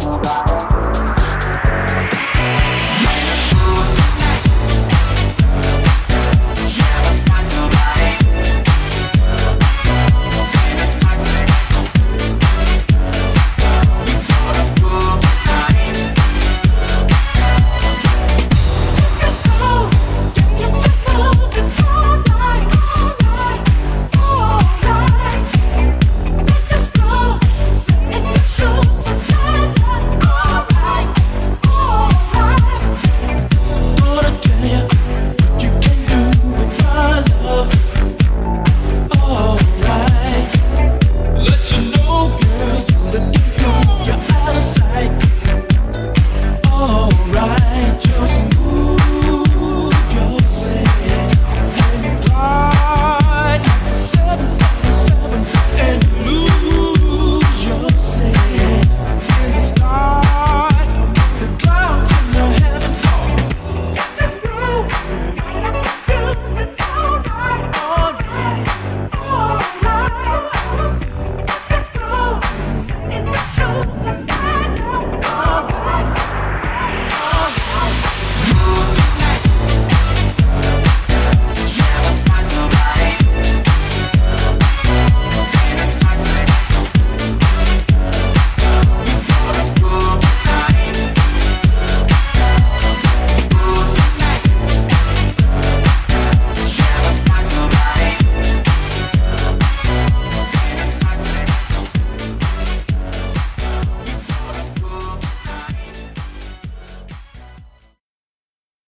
Bye.